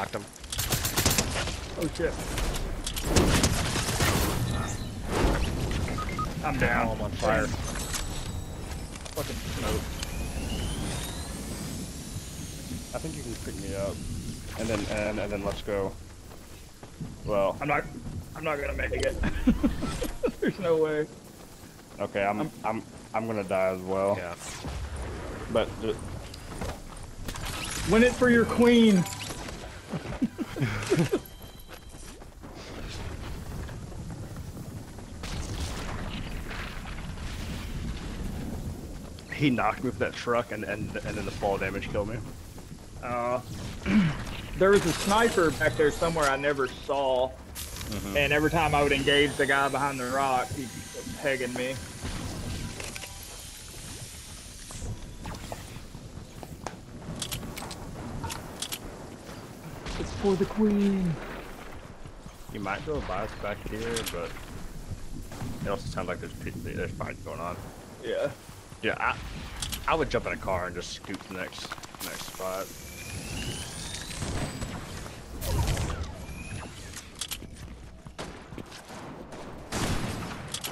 knocked him. Oh shit. I'm down. Oh, I'm on fire. Fucking smoke. I think you can pick me up, and then and and then let's go. Well, I'm not. I'm not gonna make it. There's no way. okay, I'm I'm I'm, I'm gonna die as well. Yeah. But Win it for your queen. he knocked me with that truck, and and and then the fall damage killed me. Uh, there was a sniper back there somewhere I never saw, and every time I would engage the guy behind the rock, he was pegging me. For the queen. You might go by us back here, but it also sounds like there's pe- there's fights going on. Yeah. Yeah, I I would jump in a car and just scoot the next next spot.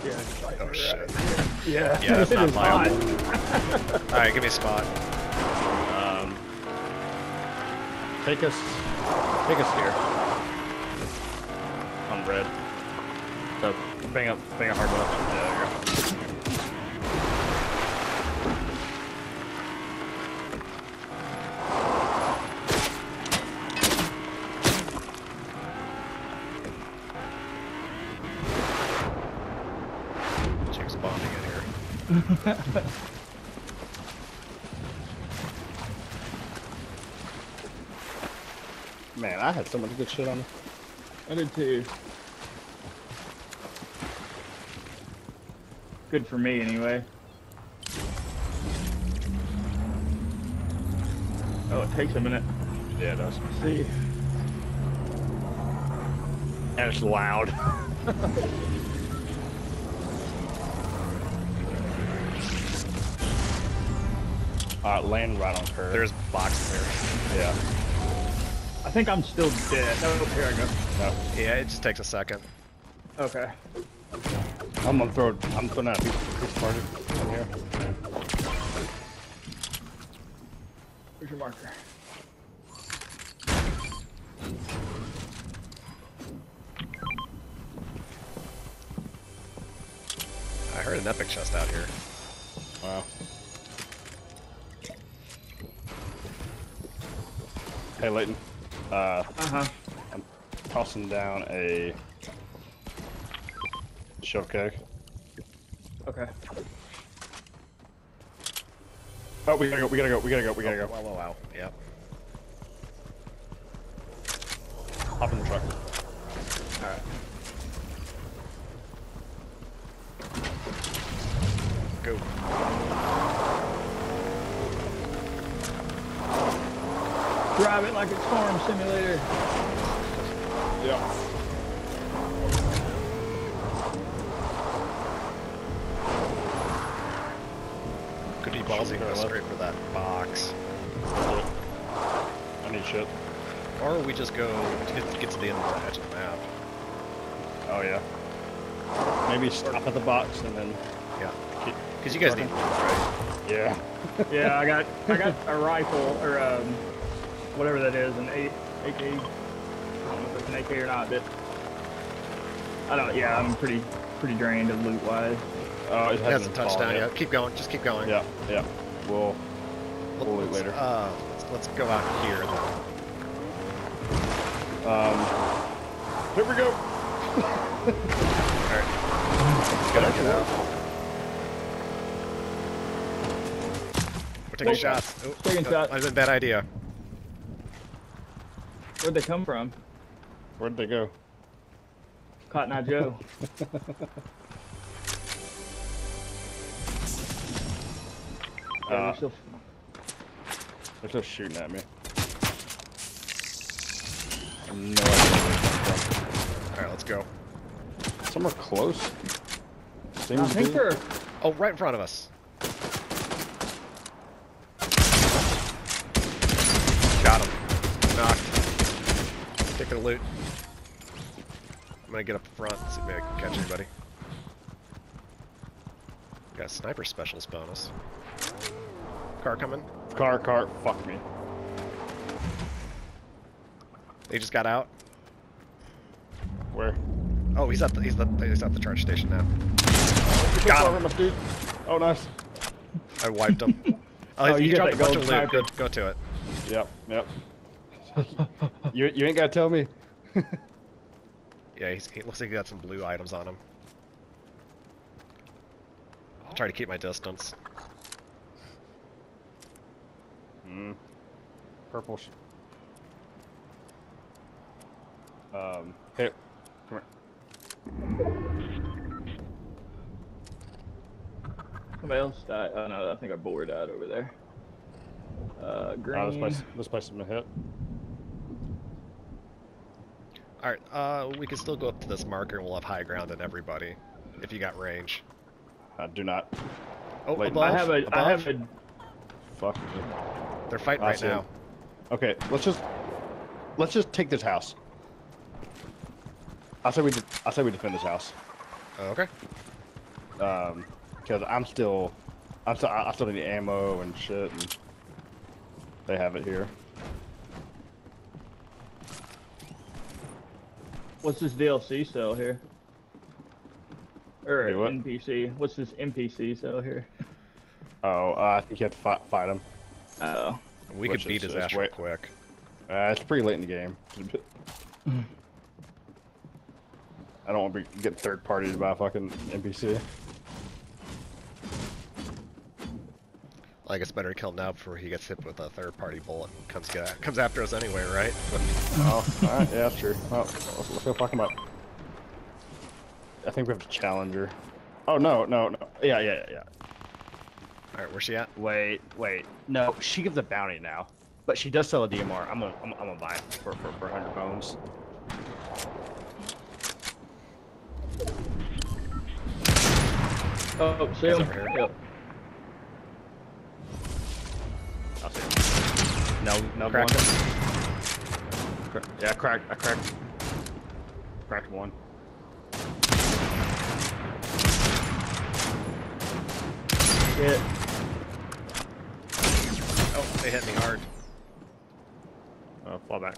Yeah. Oh shit. Yeah. Yeah, that's not is hot. All right, give me a spot. Um, take us take us here on red. So bang up bang a hard left. Yeah, there you go. Chicks bonding in here. Man, I had so much good shit on me. I did too. Good for me, anyway. Oh, it takes a minute. Yeah, it does. See. And it's loud. Alright, uh, land right on curve. There's boxes there. yeah. I think I'm still dead. Oh, here I go. No. Yeah, it just takes a second. Okay. I'm gonna throw I'm throwing out a piece, piece party in here. Where's your marker? I heard an epic chest out here. Wow. Hey Leighton. Uh Uh huh. I'm tossing down a shove keg. Okay. Oh we gotta go, we gotta go, we gotta go, we gotta go. Wow, wow, wow. Yep. Hop in the truck. Alright. Go. Drive it like it's Farm Simulator. Yeah. Could be ballsy Shoot go straight for that box. I need shit. Or we just go to get, get to the end of the edge of the map. Oh yeah. Maybe stop at the box and then Yeah. Because you guys need right? Yeah. Yeah, I got I got a rifle or um whatever that is, an eight AK. I don't know if it's an AK or not, but I don't. Yeah, I'm pretty pretty drained of loot wise. Uh, it It hasn't, hasn't touched down yet. Keep going. Just keep going. Yeah, yeah. We'll we'll loot Let's, later. Uh, let's, let's go out here. Then. Um, here we go. Alright. Gotta get out. We're taking Nope. shots. Oh, Taking that shots. Might have a bad idea. Where'd they come from? Where'd they go? Cotton Eye Joe. Yeah, Uh, they're still- They're still shooting at me. No idea where they come from. Alright, let's go. Somewhere close. Seems I think they're. Oh, right in front of us. Got him. Get their loot. I'm gonna get up front and see if maybe I can catch anybody. Got a sniper specialist bonus. Car coming. Car, car, fuck me. They just got out. Where? Oh, he's at the he's at the, he's at the charge station now. Got him. Oh, nice. I wiped him. Oh, Oh, he you got dropped a bunch gold of loot. Go, go to it. Yep, yep. You, you ain't gotta tell me. Yeah, he's, he looks like he got some blue items on him. I'll try to keep my distance. Mm. Purple. Sh um, hey, come Somebody else died. Oh no, I think our boar died over there. Uh, green. Uh, this place, this place has been hit. Alright, uh, we can still go up to this marker and we'll have high ground on everybody. If you got range. I do not. Oh, Wait, above, I have a. above. I have a. Fuck. They're fighting I right see now. Okay, let's just let's just take this house. I say we I say we defend this house. Okay. Um, because I'm still I'm still I I still need ammo and shit, and they have it here. What's this DLC sell here? Or Hey, what? NPC? What's this NPC sell here? Oh, uh, I think you have to fight, fight them. Oh. We Which could beat is- his is ass real quick. Uh, it's pretty late in the game. I don't want to be getting third partied by a fucking NPC. I guess better to kill him now before he gets hit with a third party bullet and comes get, comes after us anyway, right? Oh, oh. alright, yeah, that's true. Oh, well, let's, let's go fuck him up. I think we have a challenger. Oh, no, no, no. Yeah, yeah, yeah, yeah. Alright, where's she at? Wait, wait. No, she gives a bounty now. But she does sell a DMR. I'm gonna, I'm, I'm gonna buy it for, for, for 100 bones. Oh, see him? here. Yep. I'll see. No, no Crack one. Cra- Yeah, I cracked, I cracked. Cracked one. Shit. Oh, they hit me hard. Uh, fall back.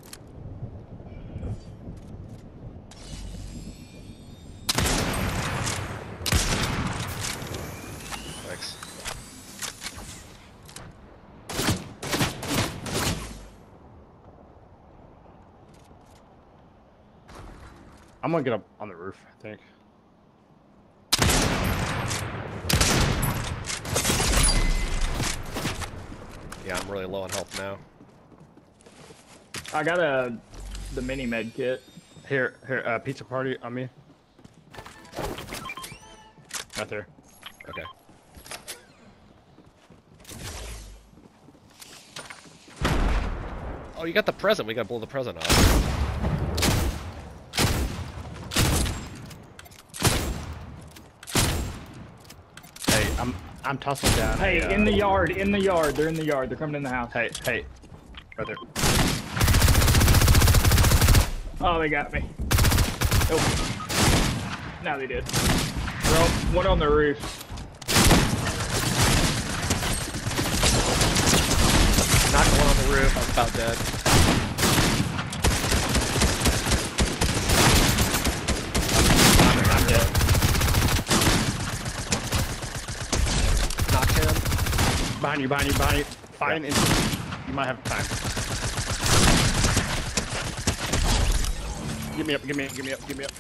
I'm gonna get up on the roof, I think. Yeah, I'm really low on health now. I got a the mini med kit. Here, here, uh, pizza party on me. Right there. Okay. Oh, you got the present. We gotta blow the present off. Hey, I'm, I'm tossing down. Hey, a, in the yard, in the yard. They're in the yard. They're coming in the house. Hey, hey, right there. Oh, they got me. Oh. Now they did. They're one on the roof. Knocked one on the roof. I'm about dead. I'm, I'm dead. Knocked him. Behind you, behind you, behind you. Fine, and you might have time. Give me up, give me up, give me up, give me up.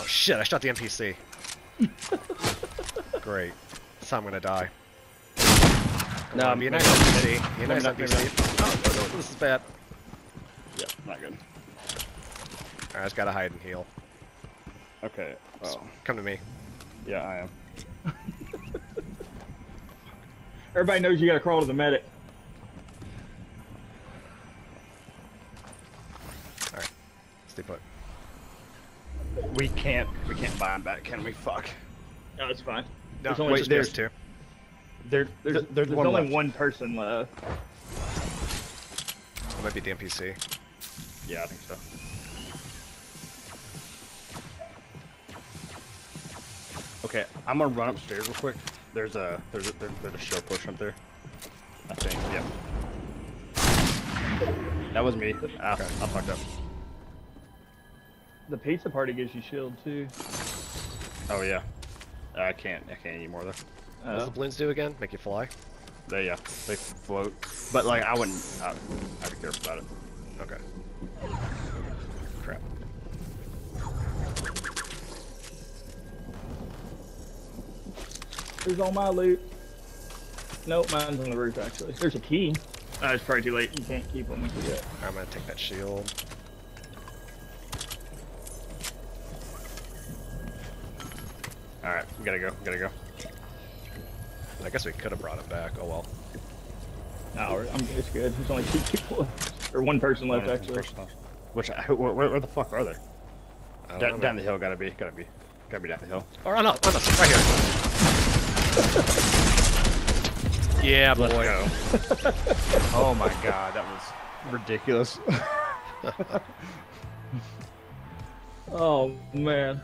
Oh shit! I shot the NPC. Great. That's how I'm gonna die. Come No, on, be a maybe nice not. NPC. Be a Maybe nice not, maybe NPC. Oh, no, no, this is bad. Yeah, not good. Alright, I just gotta hide and heal. Okay. So, Oh, Come to me. yeah, I am. Everybody knows you gotta crawl to the medic. Alright. Stay put. We can't, we can't buy him back, can we? Fuck. No, it's fine. No, There's only wait, there's there's- two. There, There's, there's, there's one only left. one person left. It might be the NPC. Yeah, I think so. Okay, I'm gonna run upstairs real quick. There's a there's a there's, there's a show push up there. I think. Yeah. That was me. Ah, I fucked up. The pizza party gives you shield too. Oh yeah. I can't. I can't anymore though. What does Uh, the balloons do again? Make you fly? They yeah. They float. But like I wouldn't. I, I'd be careful about it. Okay. Where's all my loot? Nope, mine's on the roof actually. There's a key. Uh, it's probably too late. You can't keep them. We forget. I'm gonna take that shield. All right. We gotta go. We gotta go. I guess we could have brought him back. Oh well. No, I'm, it's good. There's only two people, left. or one person left One actually. person left. Which I- where, where, where the fuck are they? I Down, know, down man. the hill. Gotta be. Gotta be. Gotta be down the hill. Oh, on us, on us, right here. yeah, boy. Go. oh my god, that was ridiculous. Oh man.